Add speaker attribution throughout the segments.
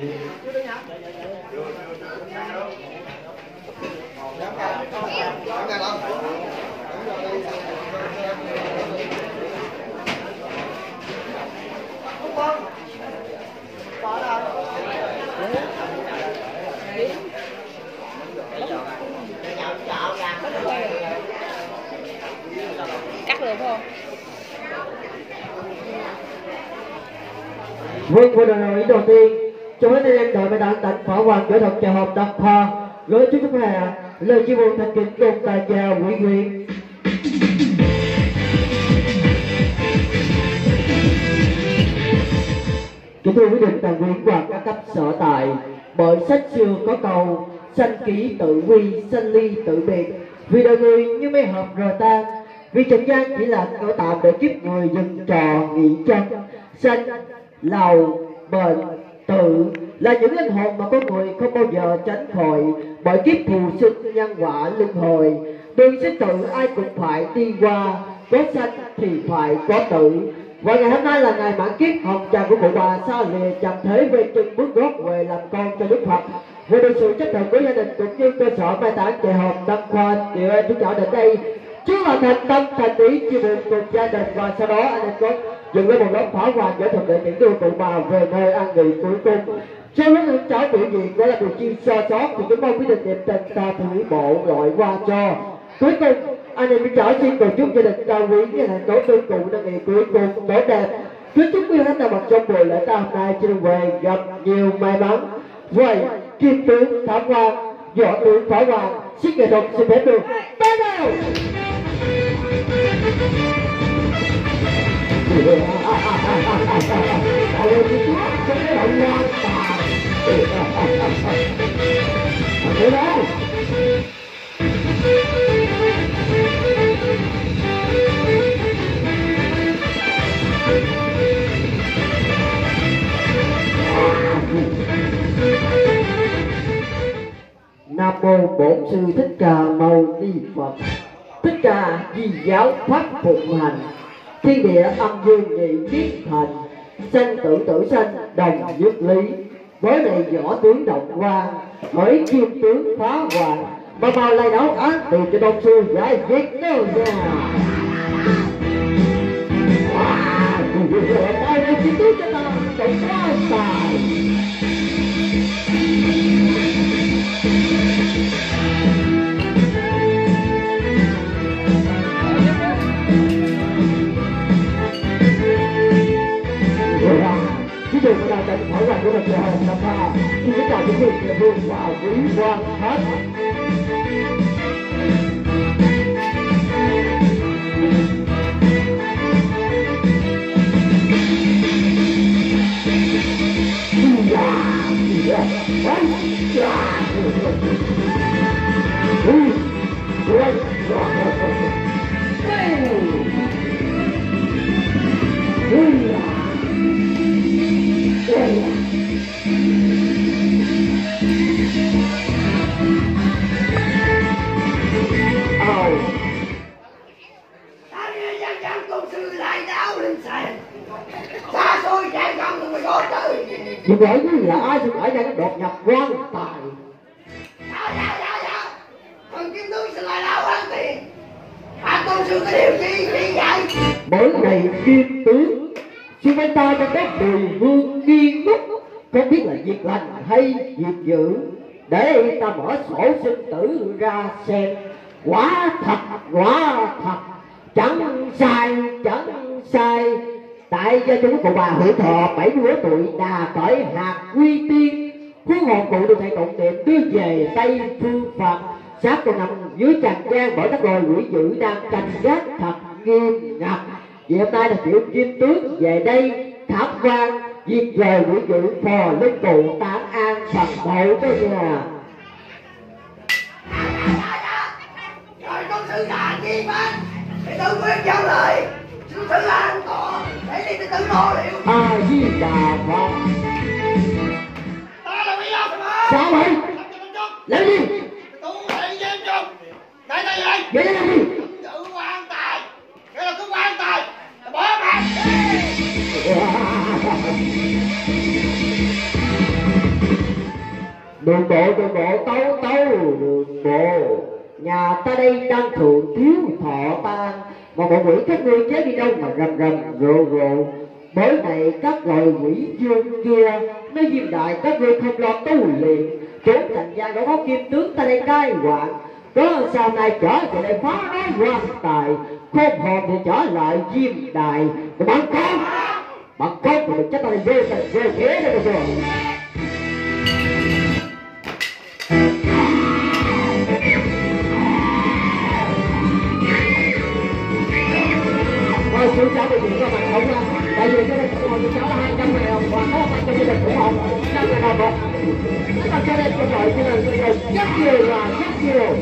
Speaker 1: cắt được không
Speaker 2: Vâng, của đội đội đầu tiên, cho mấy anh em đội bài đảng tặng phó hoàng kỹ thuật chào hộp đặc kho gửi chú chúng hà lời chia buồn thành kính cùng tài chào quý vị. Kính thưa quý vị tài quyền và các cấp sở tại, bởi sách xưa có câu sanh ký tự quy, sanh ly tự biệt, vì đời người như mây hợp rồi tan, vì trần gian chỉ là cõi tạm để kiếp người dừng trò nghỉ chân, sanh, lầu, bệnh, tự là những linh hồn mà con người không bao giờ tránh khỏi. Bởi kiếp thù sinh, nhân quả, luân hồi, đường sinh tử ai cũng phải đi qua. Có sanh thì phải có tử. Và ngày hôm nay là ngày mãn kiếp, hồng trần của cụ bà sa lìa chạm thế về chân bước gót về làm con cho đức phật. Về được sự trách nhiệm của gia đình cũng như cơ sở mai táng trẻ hồng đăng khoa. Thì ơi chúng cháu đến đây. Chú là thành tâm thành ý chia buồn cùng gia đình. Và sau đó, anh em có dựng lên một đống pháo hoa giải thuật để những đưa cụ bà về nơi an nghỉ cuối cùng. Sau lúc những cháu biểu diễn đó là cuộc chi so sót thì chúng mong quý định đẹp tình ta thủy bộ gọi qua cho. Cuối cùng, anh em trở xin cầu chúc gia đình cao quý và hạnh tổ tương cụ đang ngày cuối cùng tốt đẹp. Chúc chúc quý khách nào mặt trong buổi lễ ta hôm nay trên về gặp nhiều may mắn. Vậy, kim tướng thám hoa, võ tướng pháo hoa, xin nghệ thuật xin phép được. Bắt đầu Nam mô Bổn sư Thích Ca Mâu Ni Phật. Thích Ca di giáo pháp phụng hành. Thiên địa âm dương nhị kiết thành. Sanh tử tử sanh đồng nhất lý. Với này võ tướng động quan, với kim tướng phá hoàng. Mà bao lai đấu án từ cho đông sư giải quyết đâu nha. Quan vậy quý là ai xin ở đây nó đột nhập quan tài.
Speaker 3: Dạ dạ dạ dạ. Thần kim tướng sẽ lại đáo ăn tiền Hạ công sư có điều gì gì vậy?
Speaker 2: Bởi ngày kim tướng Xin mấy ta cho các đời vương nghi ngút Không biết là việc lành hay việc dữ? Để ta mở sổ sinh tử ra xem. Quả thật, quả thật Chẳng sai, chẳng sai Tại gia chúng của bà hưởng thọ 70 tuổi, đà cởi hạt quy tiên. Huống hồn cụ được thầy tụng niệm đưa về Tây Phương Phật. Sát còn nằm dưới trần gian, bởi các loài quỷ dữ đang canh gác thật nghiêm ngặt. Vì hôm nay là tiểu kim tướng về đây thảm quan Diệt về quỷ dữ, phò linh cụ tán an phật bộ đó nhà.
Speaker 3: Trời, con sự là chi mà? Để tôi quyết giao lời. Sư tử an toàn. Tự liệu
Speaker 2: A Di Đà Phật
Speaker 3: Ta là quý ông mà
Speaker 2: Sao vậy? Làm gì?
Speaker 3: Tu thị dân trung Đây đây đây
Speaker 2: Vậy là làm?
Speaker 3: Tự quan tài Cái là cứ quan tài Bỏ mặt
Speaker 2: đường bộ đường bộ, tấu tấu đường bộ nhà ta đây đang thượng thiếu thọ tan mà bọn quỷ các ngươi chết đi đâu mà rầm rầm, rộ rộ. Bởi vậy các loài quỷ dương kia nó diêm đại các ngươi không lo tu luyện. Trốn thành gian đó có kim tướng ta đây cai quản có sau này trở về đây phá nói quan tài. Khôn hồn thì trở lại diêm đại bằng con bằng con thì mình chắc ta đây vô sạch, vô thế đây rồi. Nha Tại vì của cháu là 200 ngàn đồng Và có một trong gia của họ 100 ngàn đồng một Các bạn cho nên tôi gọi cho rất nhiều là rất nhiều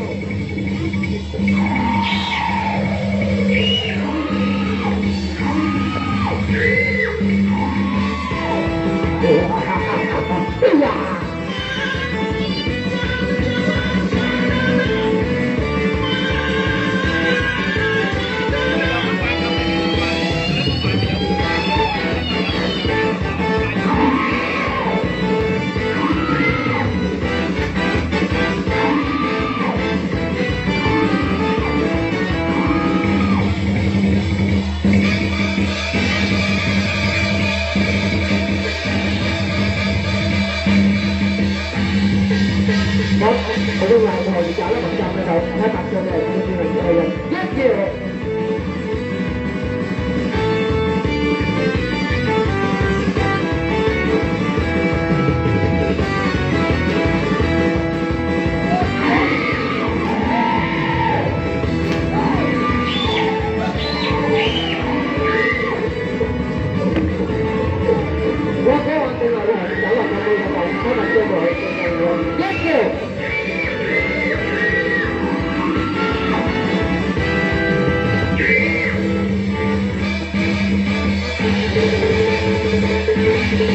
Speaker 2: Với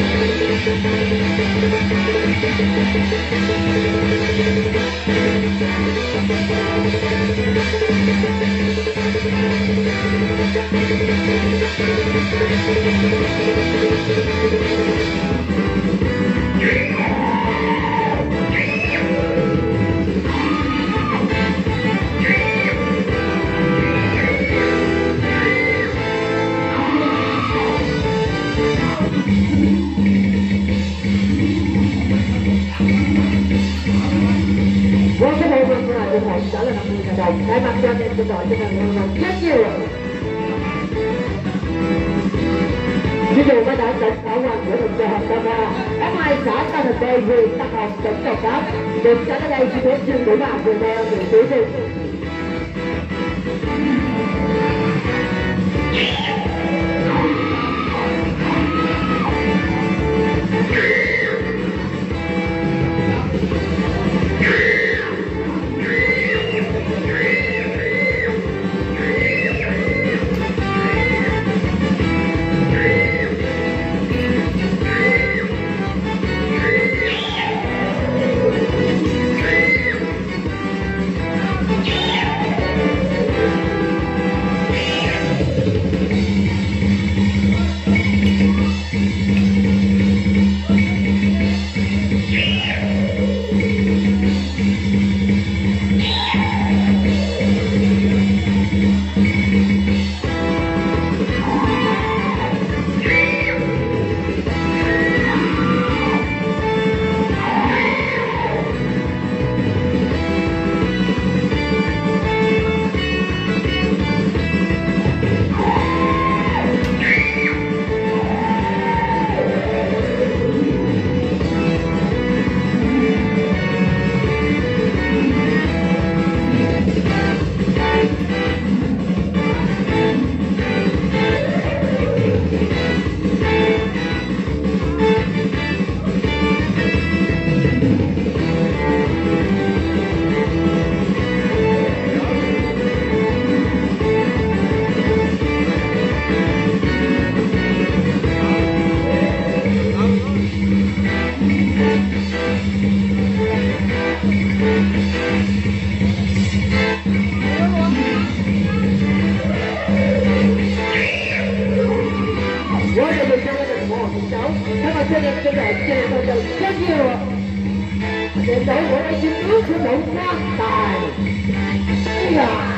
Speaker 2: đồng Cái mặt cho nên tôi gọi cho mình đồng rất nhiều Ví dụ mới đã tỉnh ở Hoàng của đồng cho học tâm ra Các ai xã ta thành đây vì ta học tỉnh đồng Tháp, Được cho tới đây xin đến chương của bạn vừa đeo từ quý vị. 建设一个具有现代文明素质的中华民族。是啊。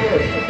Speaker 2: Cheers.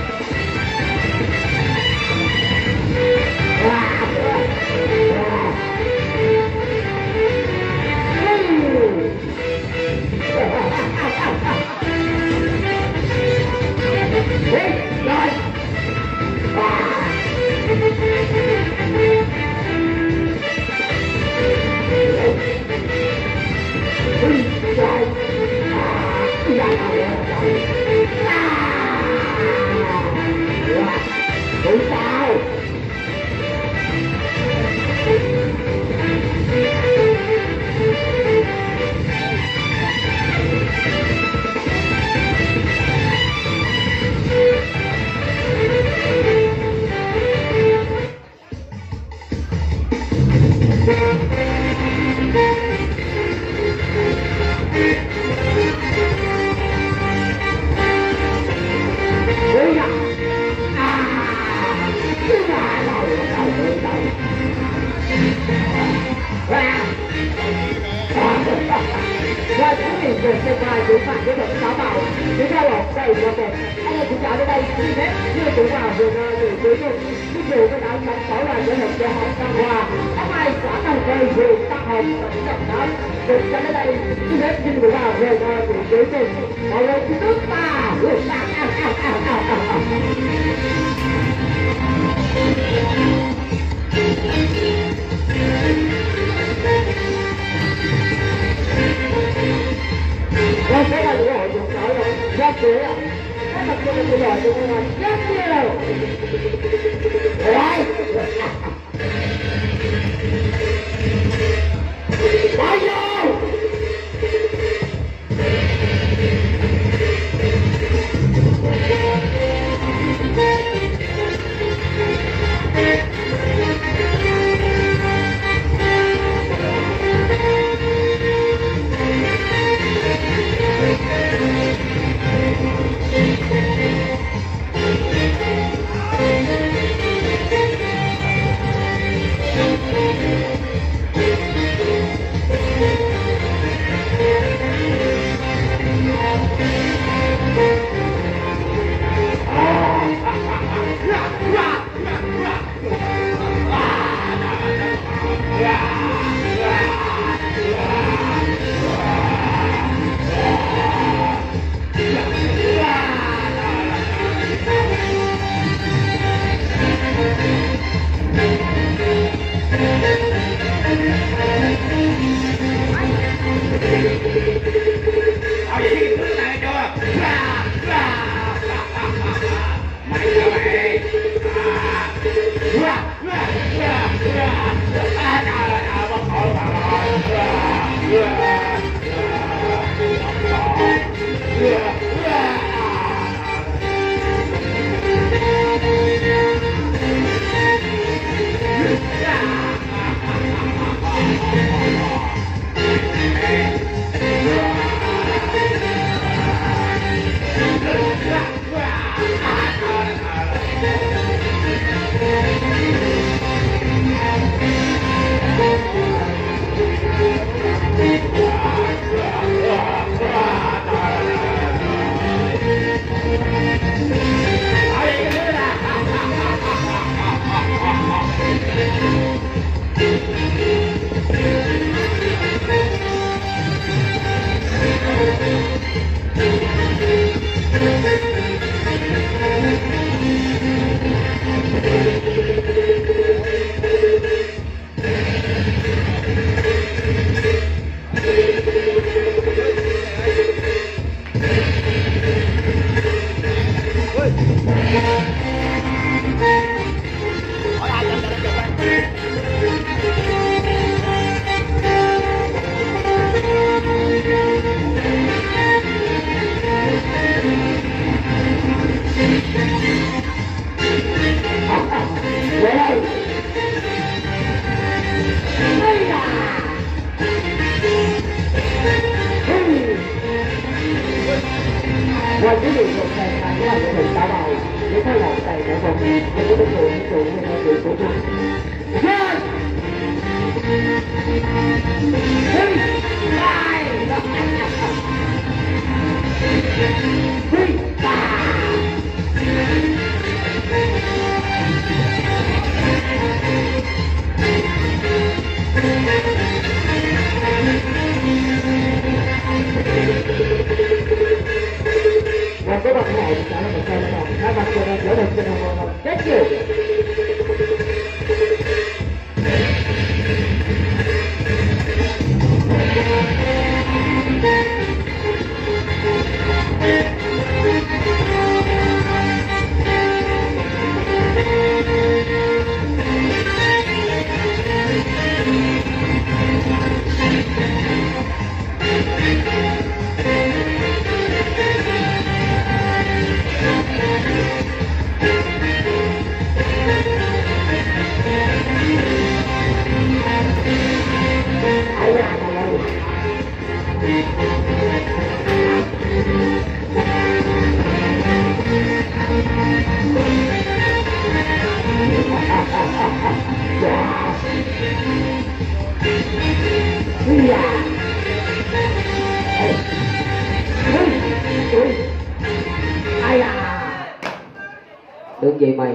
Speaker 2: Đừng gì mày.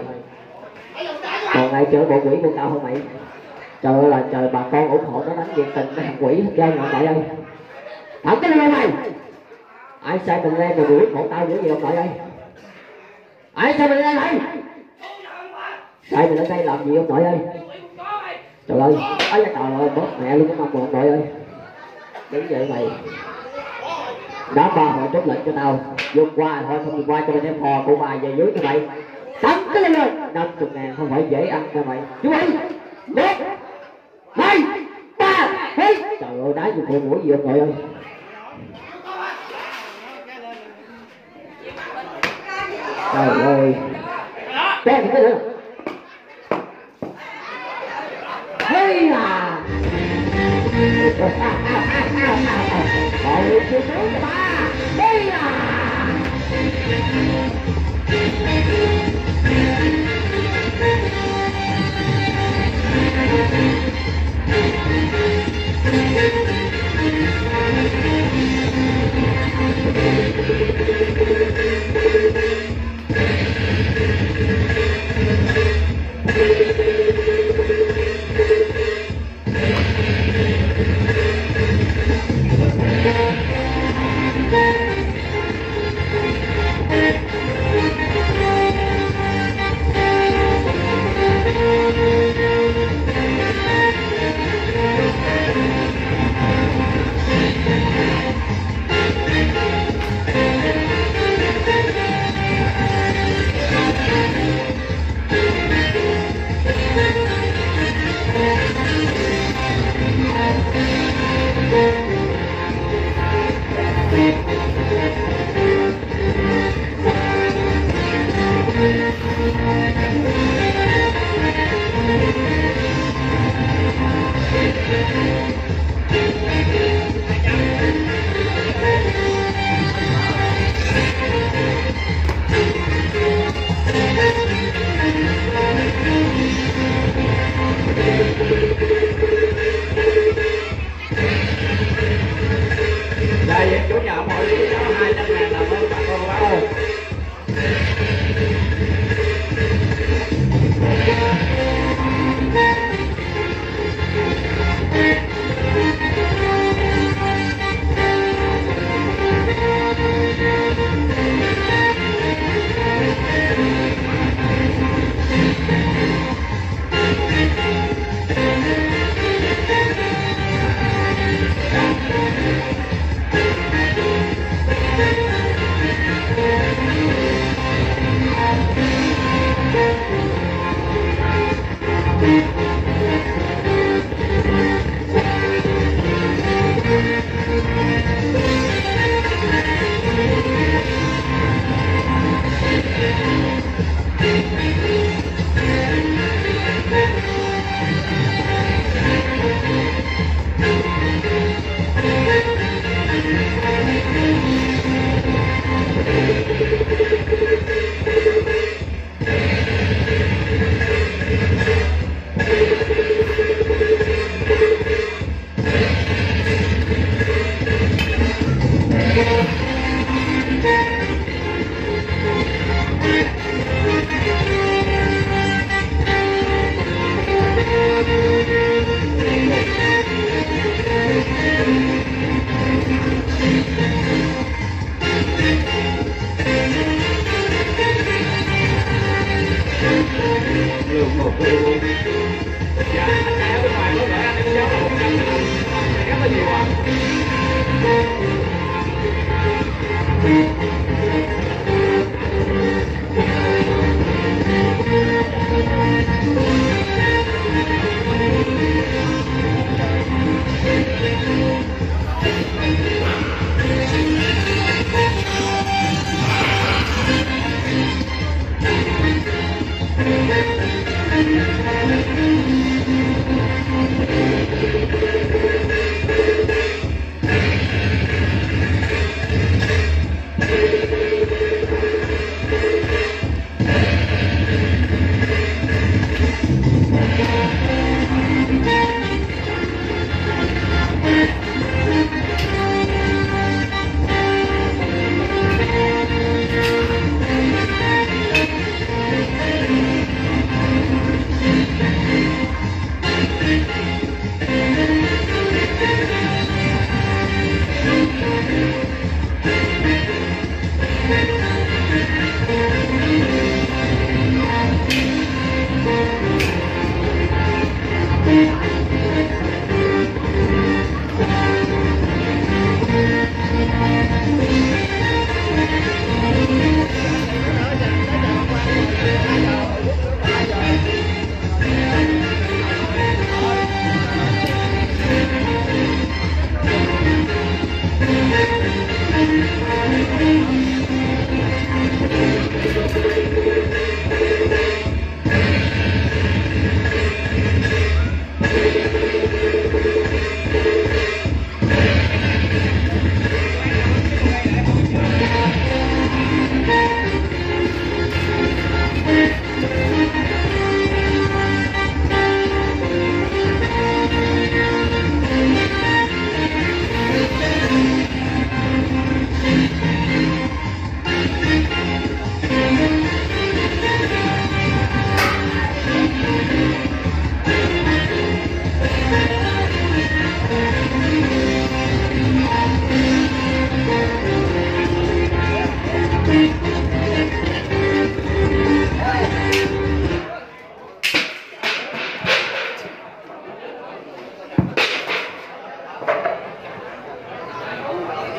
Speaker 2: Còn ai chơi bộ quỷ của tao không mày? Trời ơi là trời, bà con ủng hộ nó đánh nhiệt tình cái thằng quỷ ra ngọn nội ơi. Thẳng cái lên mày. Ai sai mình lên rồi quỷ hộ tao dữ gì ông nội ơi. Ai sai mình lên mày. Sai mình lên đây làm gì ông nội ơi. Trời ơi ấy là trời ơi bớt mẹ luôn cái mông ông nội ơi. Đứng dậy mày. Đó ba hội chốt lệnh cho tao. Vượt qua thôi, không vượt qua cho mình em hò của bà về dưới cho mày. Đấm cái lên lên năm chục ngàn không phải dễ ăn đâu mày. Chú ơi một, hai, ba. Hết trời ơi, đá gì con mũi gì ông nội ơi trời ơi. Bé thì cái nữa hay là
Speaker 1: Bye.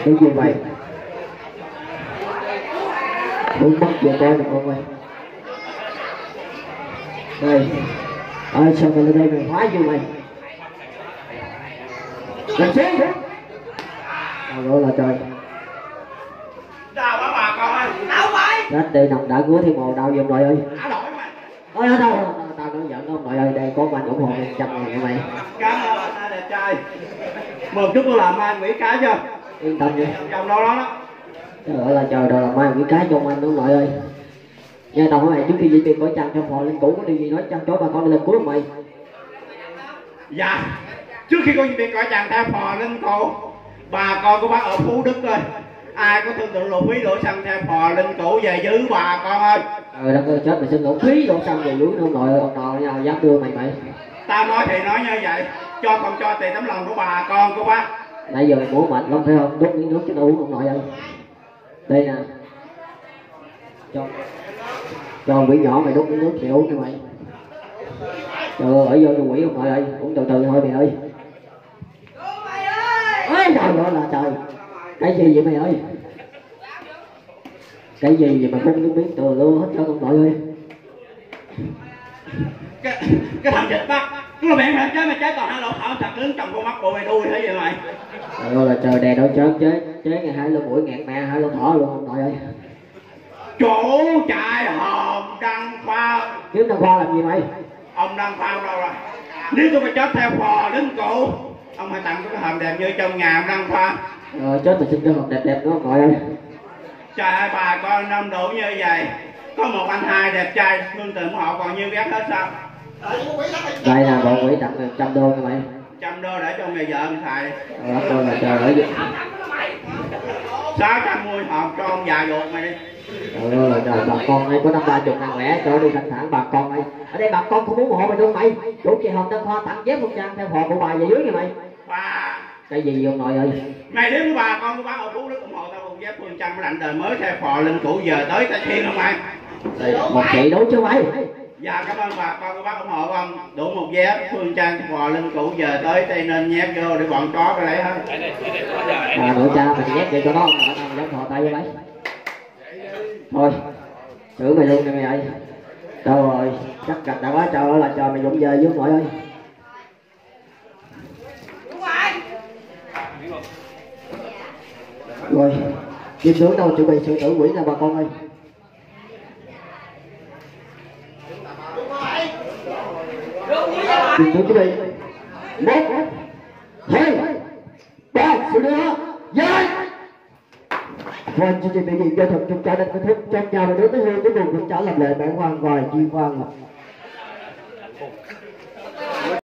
Speaker 2: Cái như vậy? Muốn mất vừa coi được không mày đây. Ơi sao mày lên đây mày hóa vô mày làm xuống xuống Trời ơi là trời.
Speaker 3: Đau quá bà con ơi Đau vậy
Speaker 2: Chết đi, nằm đã ngứa thiên mồ đau giùm nội ơi.
Speaker 3: Đã đổi mày
Speaker 2: Ôi đau thôi tao nói giận không nội ơi. Đây, có anh ủng hộ một trăm ngàn cho mày.
Speaker 3: Cảm ơn anh hai đẹp trai. Một chút tôi làm anh Mỹ cái chưa?
Speaker 2: Yên tâm đi.
Speaker 3: Trong đó đó.
Speaker 2: Trời ơi là trời rồi là mai cái cái cho anh đúng nội ơi. Nghe tao hỏi mày trước khi di chuyển khỏi chăn cho phò lên cũ có điều gì nói chăn chó bà con lên cuối mày?
Speaker 3: Dạ Trước khi con đi coi chàng theo phò lên cổ. Bà con của bác ở Phú Đức ơi Ai có thương tượng lục phí đổ xăng theo phò lên cổ về giữ bà con ơi?
Speaker 2: Trời đất ơi chết mày xin lỗi phí đổ xăng về dưới không nội ông nào nào dám đưa mày mày?
Speaker 3: Tao nói thì nói như vậy Cho không cho tiền tấm lòng của bà con của bác
Speaker 2: nãy giờ bố mệt lắm phải không? Đốt miếng nước cho nó uống không nội ơi đây nè. Cho cho quỷ nhỏ mày đốt miếng nước thì uống cho mày. Trời ơi ở vô cho quỷ không mày ơi uống từ từ thôi mày ơi. Ơi trời ơi là trời. Cái gì vậy mày ơi? Cái gì vậy mà không nước miếng? Từ luôn hết trơn ông nội ơi
Speaker 3: cái, cái thằng dịch bác nó mẹ mẹ trái mày trái còn hai lỗ thảo thật đứng trong con mắt bộ mày đuôi thế vậy mày.
Speaker 2: Trời ơi là trời đè đâu chết chế chế ngày hai lô mũi ngẹt mẹ hai lô thỏ luôn ông nội ơi.
Speaker 3: Chủ trại hòm đăng khoa.
Speaker 2: Kiếm đăng khoa làm gì mày?
Speaker 3: Ông đăng khoa đâu rồi? Nếu tôi phải chết theo phò đến cụ Ông hãy tặng tôi cái hòm đẹp như trong nhà ông đăng khoa.
Speaker 2: Rồi chết mà xin cái hộp đẹp đẹp nữa ông nội ơi.
Speaker 3: Trời ơi bà con đông đủ như vậy. Có một anh hai đẹp trai Lương tình họ còn như ghét hết sao
Speaker 2: đây là bộ quỷ tặng một trăm đô nha mày.
Speaker 3: Trăm đô để cho người vợ ông xài
Speaker 2: rồi đất ơi là trời ơi.
Speaker 3: Sáu trăm mươi hộp cho ông già ruột mày đi.
Speaker 2: Ơi là trời bà con ơi có năm ba chục ngàn lẻ cho đi thanh thản bà con ơi ở đây bà con không ủng hộ mày đâu mày. Chủ kỳ hồng tân khoa tặng dép một trang theo phò của bà về dưới nha mày.
Speaker 3: Bà
Speaker 2: cái gì ông nội ơi?
Speaker 3: Mày nếu của bà con của bác ở Phú Đức ủng hộ tao cùng dép phương trăm lạnh đời mới theo phò lên cũ giờ tới ta thiên không mày?
Speaker 2: Một chị đấu chứ mày
Speaker 3: dạ cảm ơn bà. Con cô bác ủng hộ con đủ một vé. Phương trang bò linh cũ giờ tới tây nên nhét vô để bọn chó cái lấy hết.
Speaker 2: À nội cha mày nhét vậy cho nó không tao dám thò tay vô lấy. Thôi xử mày luôn nè mày ơi đâu rồi chắc gạch đã quá trời là chờ mày dũng về với ngoại ơi. Rồi. Kim tướng đâu chuẩn bị sự tử quỷ nè bà con ơi xin thưa quý vị. Một hai ba sự nữa dây Vâng, chương trình biểu diễn nghệ thuật chúng ta đang kết thúc. Trong nhà và đối với hương cuối cùng cũng trả làm lệ bản hoàng ngoài chi hoàng ạ.